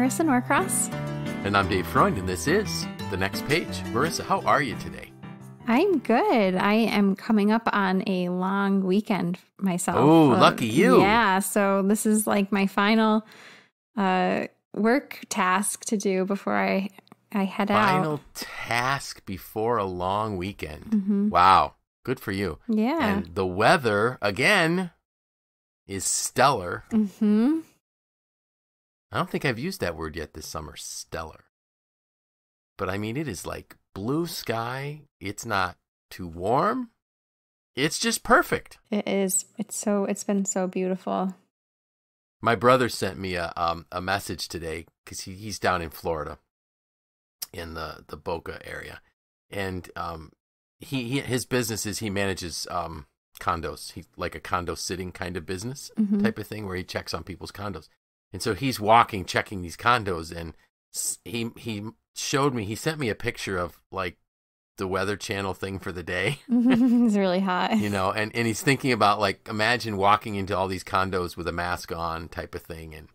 Marisa Norcross. And I'm Dave Freund, and this is The Next Page. Marisa, how are you today? I'm good. I am coming up on a long weekend myself. Oh, lucky you. Yeah. So this is like my final uh, work task to do before I, I head Final out. Final task before a long weekend. Mhm. Wow. Good for you. Yeah. And the weather, again, is stellar. hmm I don't think I've used that word yet this summer, stellar. But I mean, it is like blue sky. It's not too warm. It's just perfect. It is. It's so. It's been so beautiful. My brother sent me a um, a message today because he, he's down in Florida, in the the Boca area, and um, he, he his business is he manages um condos. He like a condo sitting kind of business Mhm. type of thing where he checks on people's condos, and so he's walking checking these condos, and he he showed me he sent me a picture of like the Weather Channel thing for the day. It's really hot. you know and and he's thinking about like imagine walking into all these condos with a mask on type of thing and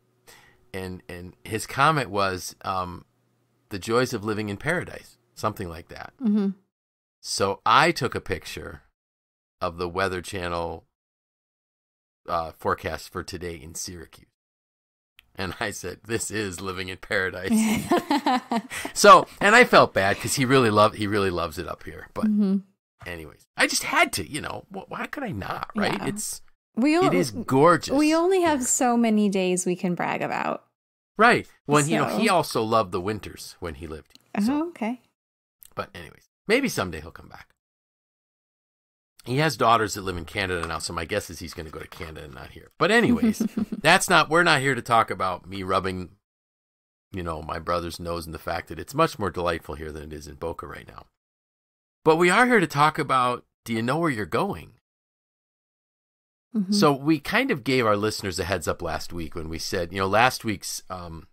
and and his comment was um the joys of living in paradise something like that. Hmm so i took a picture of the weather channel uh forecast for today in syracuse and i said this is living in paradise so and i felt bad because he really loved he really loves it up here but Mhm. anyways i just had to you know wh- why could i not right Yeah. it's We it is gorgeous We only have so many days we can brag about. right when you know he also loved the winters when he lived Oh, so, okay. but anyways maybe someday he'll come back he has daughters that live in canada now so my guess is he's going to go to canada and not here. But anyways that's not we're not here to talk about me rubbing you know my brother's nose in the fact that it's much more delightful here than it is in boca right now. But we are here to talk about do you know where you're going? Mhm. So we kind of gave our listeners a heads up last week when we said, you know, last week's um,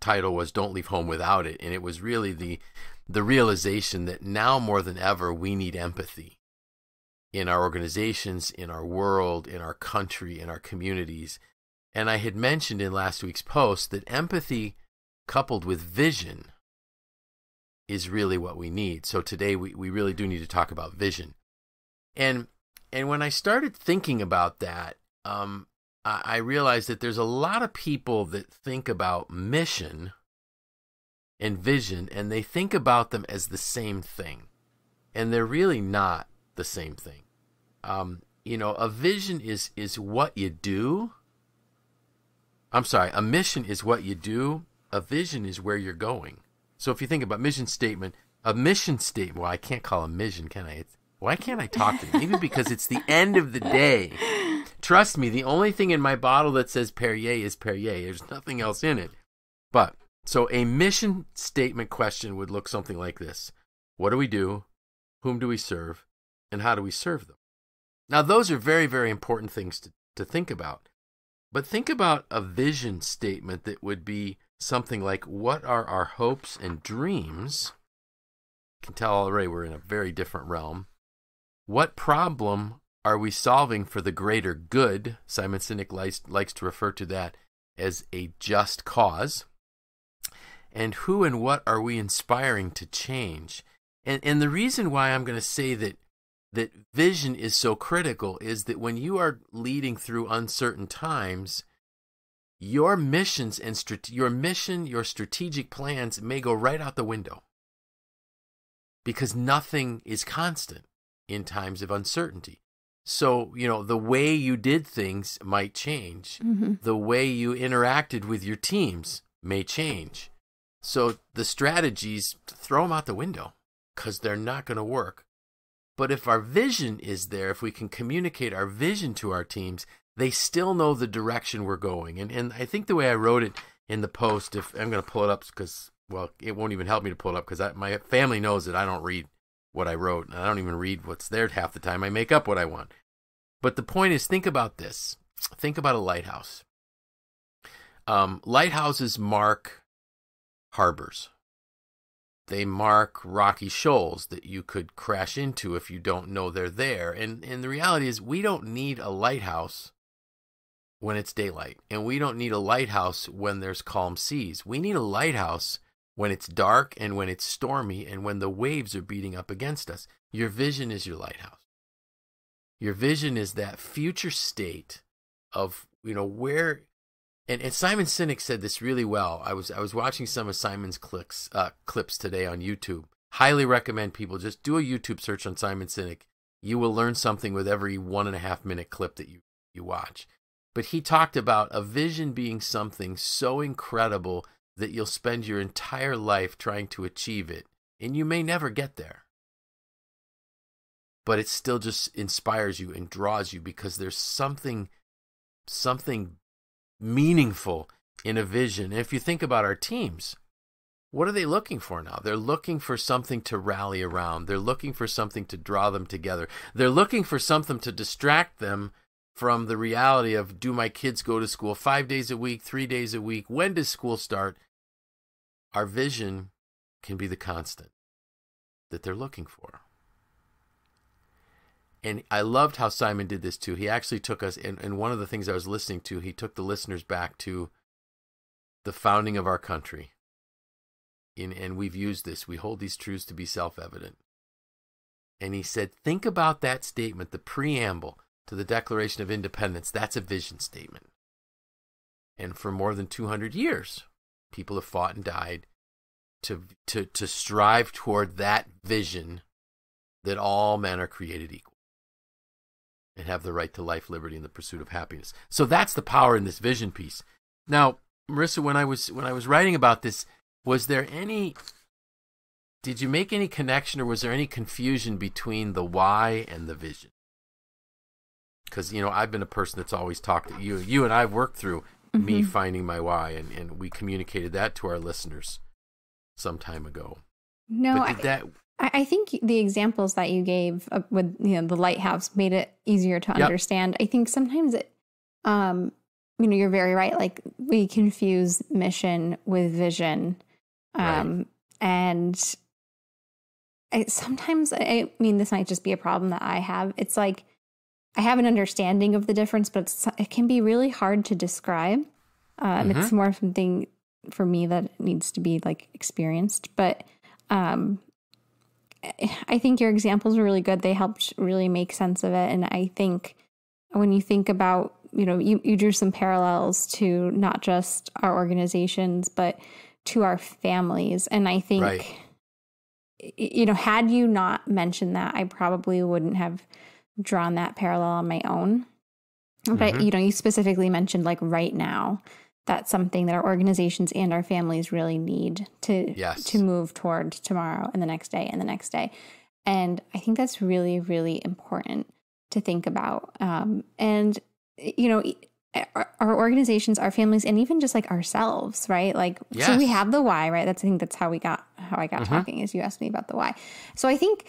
title was "Don't Leave Home Without It," and it was really the the realization that now more than ever we need empathy in our organizations, in our world, in our country, in our communities. And I had mentioned in last week's post that empathy coupled with vision is really what we need. So today we, we really do need to talk about vision. And and when I started thinking about that, um, I, I realized that there's a lot of people that think about mission and vision, and they think about them as the same thing, and they're really not the same thing. Um, you know, a vision is is what you do. I'm sorry, a mission is what you do. A vision is where you're going. So if you think about mission statement, a mission statement. Well, I can't call a mission, can I? It's, why can't I talk to you? Maybe because it's the end of the day. Trust me, the only thing in my bottle that says Perrier is Perrier. There's nothing else in it. But so a mission statement question would look something like this: What do we do? Whom do we serve? And how do we serve them? Now, those are very, very important things to, to think about. But think about a vision statement that would be something like What are our hopes and dreams? You can tell already we're in a very different realm. What problem are we solving for the greater good? Simon Sinek likes, likes to refer to that as a just cause. And who and what are we inspiring to change? And, and the reason why I'm going to say that that vision is so critical is that when you are leading through uncertain times, your missions and strate- your mission, your strategic plans may go right out the window because nothing is constant in times of uncertainty. So, you know, the way you did things might change. Mhm. The way you interacted with your teams may change. So the strategies, throw them out the window because they're not going to work. But if our vision is there, if we can communicate our vision to our teams, they still know the direction we're going. And and I think the way I wrote it in the post, if I'm going to pull it up because well, it won't even help me to pull it up because my family knows that I don't read what I wrote. I don't even read what's there half the time. I make up what I want. But the point is, think about this. Think about a lighthouse. Um, lighthouses mark harbors. They mark rocky shoals that you could crash into if you don't know they're there. And and the reality is we don't need a lighthouse when it's daylight. And we don't need a lighthouse when there's calm seas. We need a lighthouse when it's dark and when it's stormy and when the waves are beating up against us. Your vision is your lighthouse. Your vision is that future state of, you know, where and, and Simon Sinek said this really well. I was I was watching some of Simon's clips uh, clips today on YouTube. Highly recommend people just do a YouTube search on Simon Sinek. You will learn something with every one and a half minute clip that you, you watch. But he talked about a vision being something so incredible that you'll spend your entire life trying to achieve it, and you may never get there. But it still just inspires you and draws you because there's something something meaningful in a vision. And if you think about our teams, what are they looking for now? They're looking for something to rally around. They're looking for something to draw them together. They're looking for something to distract them from the reality of do my kids go to school five days a week, three days a week? When does school start? Our vision can be the constant that they're looking for. And I loved how Simon did this too. He actually took us, and, and one of the things I was listening to, he took the listeners back to the founding of our country. In, and we've used this, we hold these truths to be self evident. And he said, think about that statement, the preamble to the Declaration of Independence. That's a vision statement. And for more than 200 years, people have fought and died to, to, to strive toward that vision that all men are created equal and have the right to life, liberty, and the pursuit of happiness. So that's the power in this vision piece. Now, Marisa, when I was when I was writing about this, was there any did you make any connection or was there any confusion between the why and the vision? Because you know, I've been a person that's always talked to you. You and I've worked through mm-hmm. me finding my why and, and we communicated that to our listeners some time ago. No, but did I, that I think the examples that you gave with you know the lighthouse made it easier to yep. understand. I think sometimes it, um, you know, you're very right. Like we confuse mission with vision, um, right. and I, sometimes I mean this might just be a problem that I have. It's like I have an understanding of the difference, but it can be really hard to describe. Um, mm-hmm. It's more of something for me that needs to be like experienced, but um I think your examples were really good. They helped really make sense of it. And I think when you think about, you know, you, you drew some parallels to not just our organizations, but to our families. And I think, right. you know, had you not mentioned that, I probably wouldn't have drawn that parallel on my own. But, mm-hmm. you know, you specifically mentioned like right now that's something that our organizations and our families really need to yes. to move toward tomorrow and the next day and the next day and i think that's really really important to think about um, and you know our, our, organizations our families and even just like ourselves right like yes. so we have the why right that's i think that's how we got how i got mm-hmm. talking is you asked me about the why so i think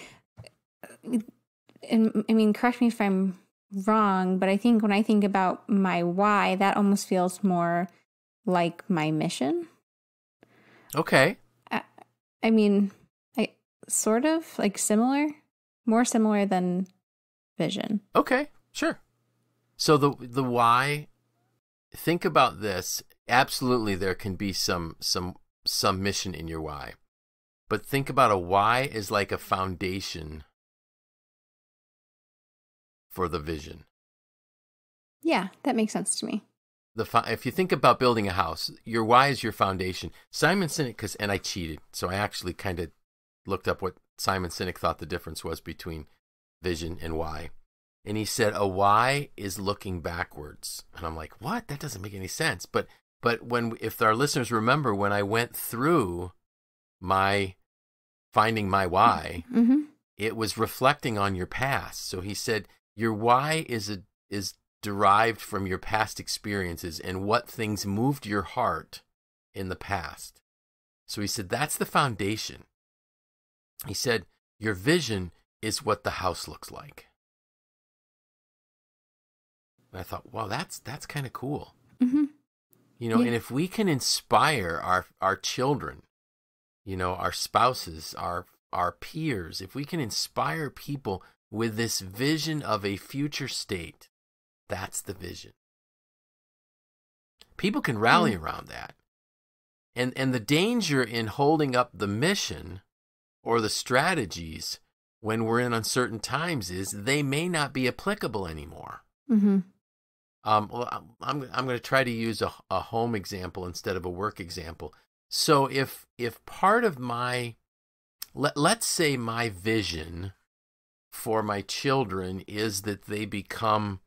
and i mean correct me if i'm wrong but i think when i think about my why that almost feels more like my mission. Okay. I, I mean, I sort of like similar, more similar than vision. Okay, sure. So the the why think about this. Absolutely there can be some some some mission in your why. But think about a why is like a foundation for the vision. Yeah, that makes sense to me the if you think about building a house, your why is your foundation. Simon Sinek, cause, and I cheated, so I actually kind of looked up what Simon Sinek thought the difference was between vision and why. And he said a why is looking backwards, and I'm like, what? That doesn't make any sense. But but when if our listeners remember when I went through my finding my why, mm-hmm. it was reflecting on your past. So he said your why is a is derived from your past experiences and what things moved your heart in the past. So he said, that's the foundation. He said, your vision is what the house looks like. And I thought, wow, that's that's kind of cool. Mm-hmm. You know, yeah. and if we can inspire our our children, you know, our spouses, our our peers, if we can inspire people with this vision of a future state that's the vision. People can rally mm. around that. And and the danger in holding up the mission or the strategies when we're in uncertain times is they may not be applicable anymore. Mm-hmm. Um, well, I'm I'm going to try to use a, a home example instead of a work example. So if if part of my let let's say my vision for my children is that they become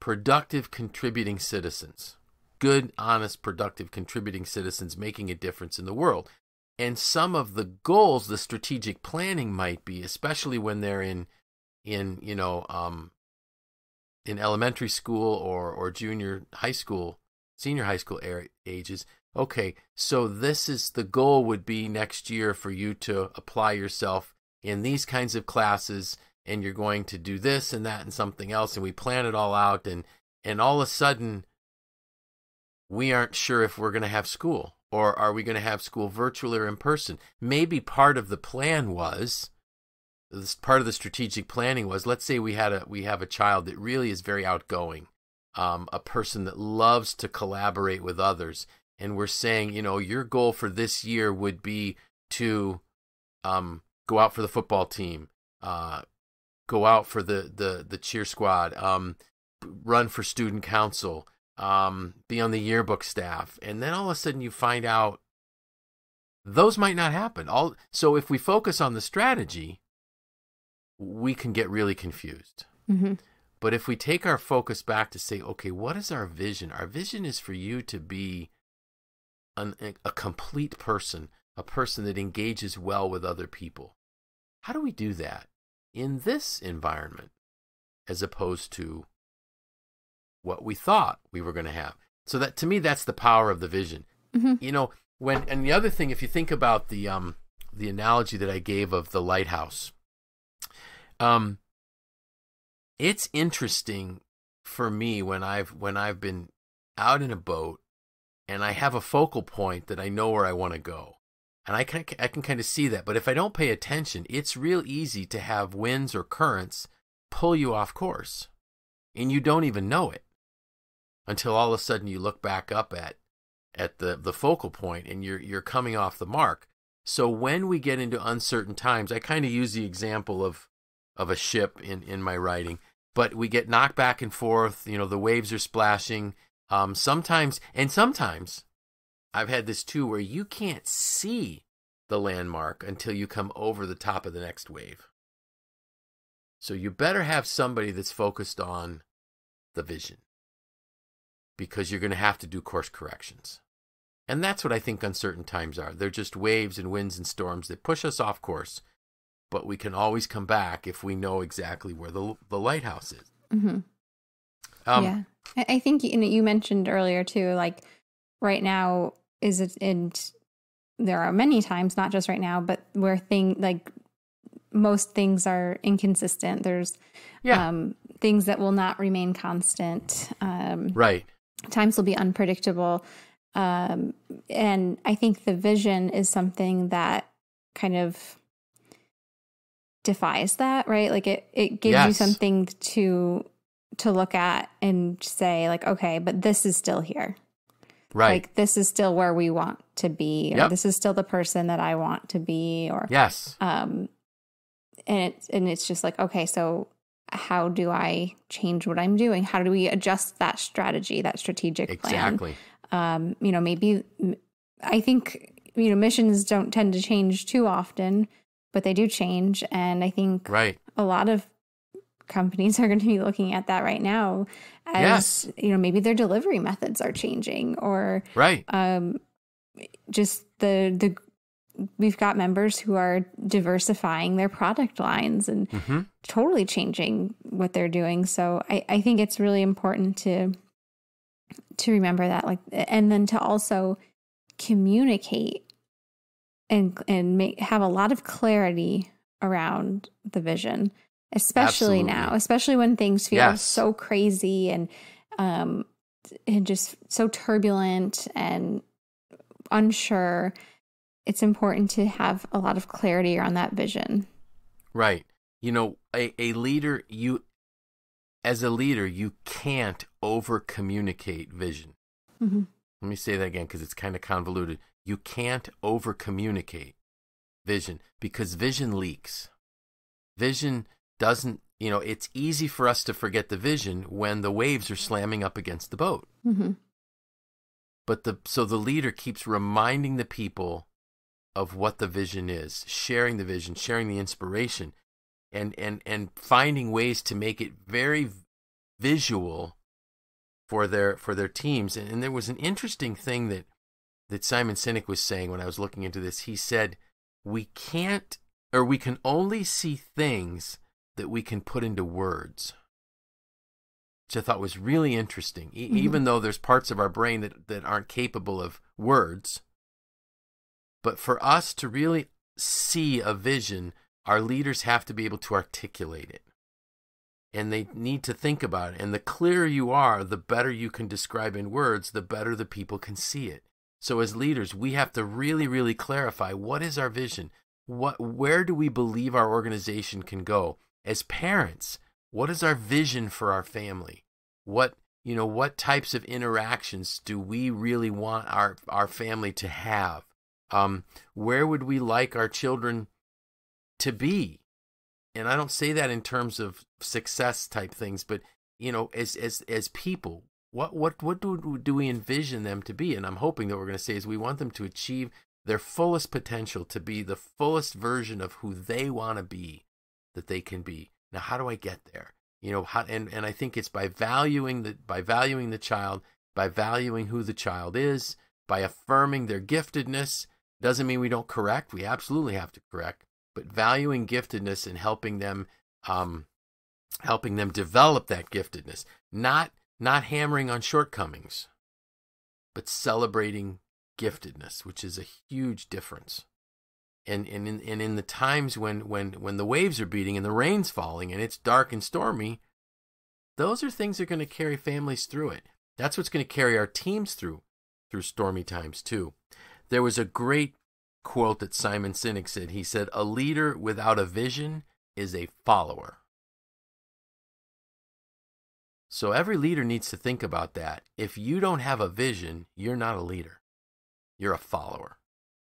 productive contributing citizens. Good honest productive contributing citizens making a difference in the world. And some of the goals the strategic planning might be especially when they're in in you know um in elementary school or or junior high school senior high school ages okay so this is the goal would be next year for you to apply yourself in these kinds of classes and you're going to do this and that and something else and we plan it all out and and all of a sudden we aren't sure if we're going to have school or are we going to have school virtually or in person? Maybe part of the plan was this part of the strategic planning was let's say we had a we have a child that really is very outgoing um, a person that loves to collaborate with others and we're saying you know your goal for this year would be to um, go out for the football team uh, go out for the the the cheer squad um, run for student council um, be on the yearbook staff and then all of a sudden you find out those might not happen all so if we focus on the strategy we can get really confused. Mm-hmm. But if we take our focus back to say, okay, what is our vision? Our vision is for you to be an, a complete person, a person that engages well with other people. How do we do that in this environment as opposed to what we thought we were going to have? So that to me, that's the power of the vision. Mm-hmm. You know, when and the other thing, if you think about the um the analogy that I gave of the lighthouse, um, it's interesting for me when I've when I've been out in a boat and I have a focal point that I know where I want to go. And I can I can kind of see that, but if I don't pay attention, it's real easy to have winds or currents pull you off course. And you don't even know it until all of a sudden you look back up at at the the focal point and you're you're coming off the mark. So when we get into uncertain times, I kind of use the example of of a ship in in my writing. But we get knocked back and forth. You know, the waves are splashing. Um, sometimes, and sometimes, I've had this too, where you can't see the landmark until you come over the top of the next wave. So you better have somebody that's focused on the vision because you're going to have to do course corrections. And that's what I think uncertain times are. They're just waves and winds and storms that push us off course but we can always come back if we know exactly where the the lighthouse is. Mm-hmm. Um, yeah, I think you, know, you mentioned earlier too. Like right now, is it? And there are many times, not just right now, but where thing like most things are inconsistent. There's yeah. um, things that will not remain constant. Um, right. Times will be unpredictable. Um, and I think the vision is something that kind of defies that, right? Like it it gives yes. you something to to look at and say like, okay, but this is still here. Right. Like this is still where we want to be, or yep. this is still the person that I want to be, or yes. Um, and it's and it's just like, okay, so how do I change what I'm doing? How do we adjust that strategy, that strategic exactly. plan? Exactly. Um, you know, maybe I think you know missions don't tend to change too often, but they do change. And I think right. a lot of companies are going to be looking at that right now as yes. you know maybe their delivery methods are changing or right um just the the we've got members who are diversifying their product lines and mm-hmm. totally changing what they're doing so I, I think it's really important to to remember that like and then to also communicate and and make have a lot of clarity around the vision especially Absolutely. now especially when things feel yes. so crazy and um and just so turbulent and unsure it's important to have a lot of clarity around that vision right you know a, a leader you as a leader you can't over communicate vision mm-hmm. Let me say that again because it's kind of convoluted. You can't over communicate vision because vision leaks. Vision doesn't, you know, it's easy for us to forget the vision when the waves are slamming up against the boat. Mm-hmm. But the so the leader keeps reminding the people of what the vision is, sharing the vision, sharing the inspiration, and and and finding ways to make it very visual for their for their teams. And, and there was an interesting thing that that Simon Sinek was saying when I was looking into this. He said, "We can't, or we can only see things that we can put into words." Which I thought was really interesting. E- mm-hmm. Even though there's parts of our brain that, that aren't capable of words, but for us to really see a vision, our leaders have to be able to articulate it. And they need to think about it. And the clearer you are, the better you can describe in words, the better the people can see it. So as leaders, we have to really, really clarify what is our vision? What where do we believe our organization can go? As parents, what is our vision for our family? What you know, what types of interactions do we really want our, our family to have? Um, where would we like our children to be? And I don't say that in terms of success type things, but you know, as as as people, what what what do do we envision them to be? And I'm hoping that we're going to say is we want them to achieve their fullest potential, to be the fullest version of who they want to be, that they can be. Now, how do I get there? You know, how, and and I think it's by valuing the by valuing the child, by valuing who the child is, by affirming their giftedness, doesn't mean we don't correct. We absolutely have to correct, but valuing giftedness and helping them, um, helping them develop that giftedness, not not hammering on shortcomings, but celebrating giftedness, which is a huge difference. And and in, and in the times when when when the waves are beating and the rain's falling and it's dark and stormy, those are things that are going to carry families through it. That's what's going to carry our teams through through stormy times too. There was a great quote that Simon Sinek said. He said, A leader without a vision is a follower. So every leader needs to think about that. If you don't have a vision, you're not a leader, you're a follower.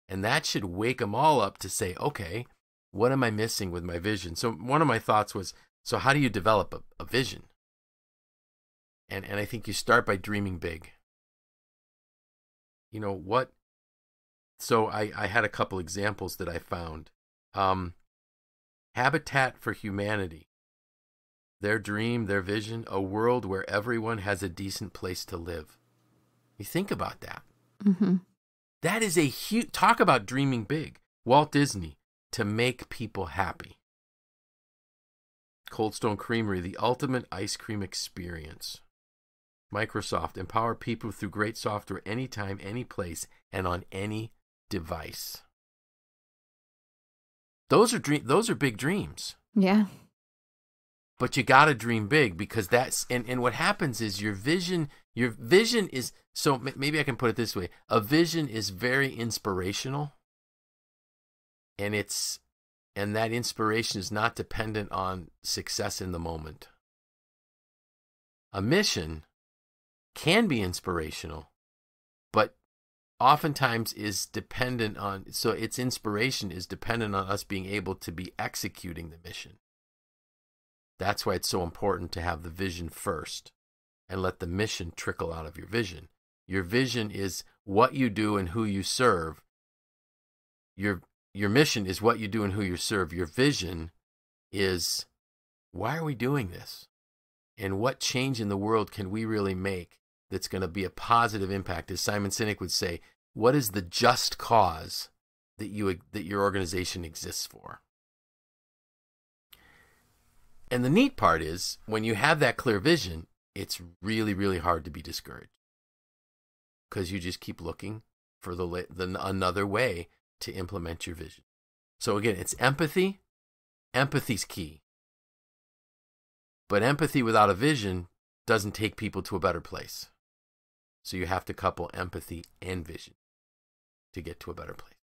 And that should wake them all up to say, okay, what am I missing with my vision? So one of my thoughts was, so how do you develop a, a vision? And, and I think you start by dreaming big. You know, what so I, I had a couple examples that I found. Um, Habitat for Humanity. Their dream, their vision, a world where everyone has a decent place to live. You think about that. Mm-hmm. That is a huge talk about dreaming big. Walt Disney to make people happy. Cold Stone Creamery, the ultimate ice cream experience. Microsoft, empower people through great software anytime, any place, and on any device. Those are dream those are big dreams. Yeah. But you got to dream big because that's and and what happens is your vision your vision is so maybe I can put it this way. A vision is very inspirational. And it's and that inspiration is not dependent on success in the moment. A mission can be inspirational, but oftentimes is dependent on so its inspiration is dependent on us being able to be executing the mission that's why it's so important to have the vision first and let the mission trickle out of your vision your vision is what you do and who you serve your your mission is what you do and who you serve your vision is why are we doing this and what change in the world can we really make that's going to be a positive impact. As Simon Sinek would say, what is the just cause that you that your organization exists for? And the neat part is when you have that clear vision, it's really really hard to be discouraged because you just keep looking for the, the another way to implement your vision. So again, it's empathy. Empathy's key. But empathy without a vision doesn't take people to a better place. So you have to couple empathy and vision to get to a better place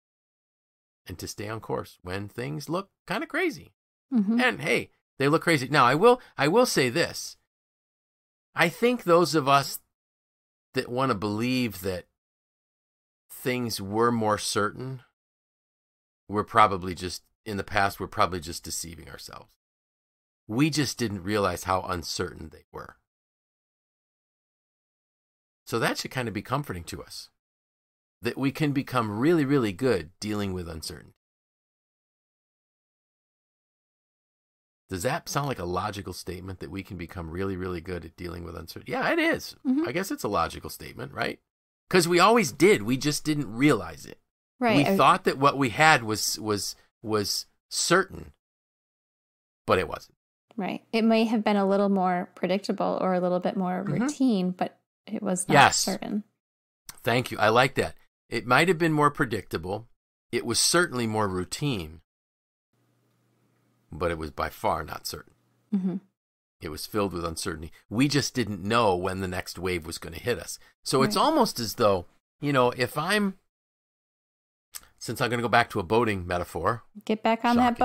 and to stay on course when things look kind of crazy. Mm-hmm. And hey, they look crazy. Now, I will I will say this. I think those of us that want to believe that things were more certain, we're probably just in the past we're probably just deceiving ourselves. We just didn't realize how uncertain they were. So that should kind of be comforting to us that we can become really, really good dealing with uncertainty. Does that sound like a logical statement that we can become really, really good at dealing with uncertainty? Yeah, it is. Mm-hmm. I guess it's a logical statement, right? Because we always did. We just didn't realize it. Right. We I... thought that what we had was was was certain, but it wasn't. Right. It may have been a little more predictable or a little bit more mm-hmm. routine, but it was not yes. certain. Thank you. I like that. It might have been more predictable. It was certainly more routine, but it was by far not certain. Mm-hmm. It was filled with uncertainty. We just didn't know when the next wave was going to hit us. So right. it's almost as though, you know, if I'm, since I'm going to go back to a boating metaphor, get back on shocking, that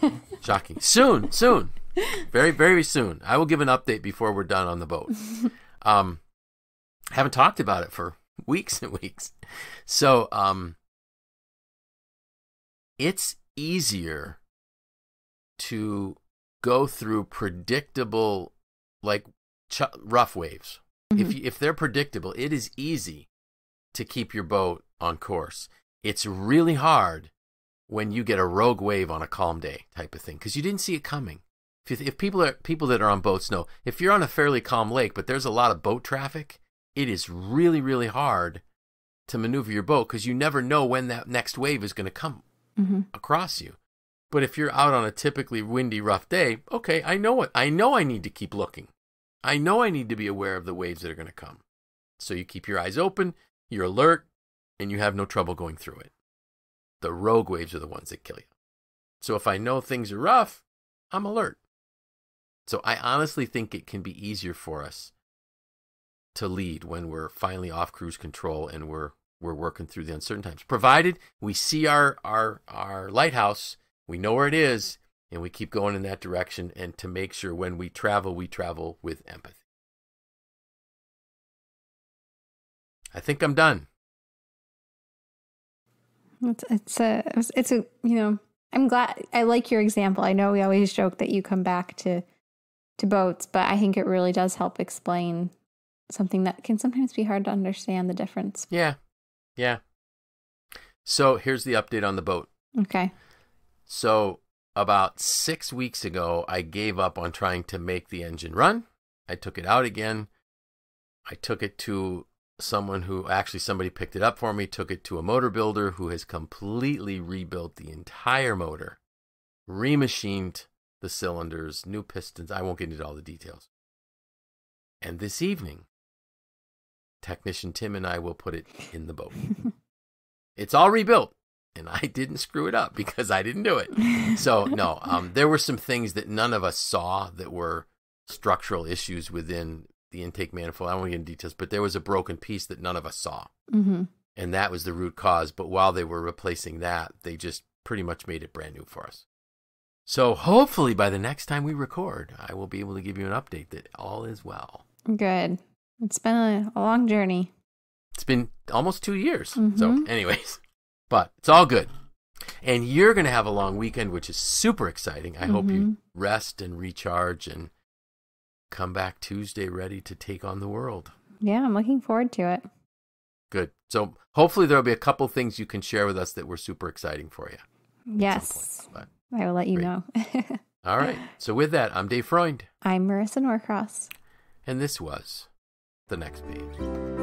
boat. shocking. Soon, soon. Very, very soon. I will give an update before we're done on the boat. Um, haven't talked about it for weeks and weeks. So, um, it's easier to go through predictable, like ch- rough waves. Mm-hmm. If you, if they're predictable, it is easy to keep your boat on course. It's really hard when you get a rogue wave on a calm day type of thing because you didn't see it coming. If, if people are people that are on boats know if you're on a fairly calm lake, but there's a lot of boat traffic, it is really really hard to maneuver your boat because you never know when that next wave is going to come mm-hmm. across you. But if you're out on a typically windy, rough day, okay, I know it. I know I need to keep looking. I know I need to be aware of the waves that are going to come. So you keep your eyes open, you're alert, and you have no trouble going through it. The rogue waves are the ones that kill you. So if I know things are rough, I'm alert. So I honestly think it can be easier for us to lead when we're finally off cruise control and we're we're working through the uncertain times. Provided we see our our our lighthouse, we know where it is, and we keep going in that direction and to make sure when we travel, we travel with empathy. I think I'm done. It's it's a it's a you know I'm glad I like your example. I know we always joke that you come back to to boats, but I think it really does help explain something that can sometimes be hard to understand the difference. Yeah. Yeah. So here's the update on the boat. Okay. So about six weeks ago, I gave up on trying to make the engine run. I took it out again. I took it to someone who actually somebody picked it up for me, took it to a motor builder who has completely rebuilt the entire motor, remachined the cylinders, new pistons. I won't get into all the details. And this evening, technician Tim and I will put it in the boat. it's all rebuilt, and I didn't screw it up because I didn't do it. So no, um, there were some things that none of us saw that were structural issues within the intake manifold. I won't get into details, but there was a broken piece that none of us saw, mm-hmm. and that was the root cause. But while they were replacing that, they just pretty much made it brand new for us. So hopefully by the next time we record, I will be able to give you an update that all is well. Good. It's been a, long journey. It's been almost two years. Mm-hmm. So, anyways, but it's all good. And you're going to have a long weekend, which is super exciting. I mm-hmm. hope you mm-hmm. rest and recharge and come back Tuesday ready to take on the world. Yeah, I'm looking forward to it. Good. So, hopefully, there'll be a couple things you can share with us that were super exciting for you. Yes. I will let you Great. know. all right. So, with that, I'm Dave Freund. I'm Marisa Norcross. And this was the next page.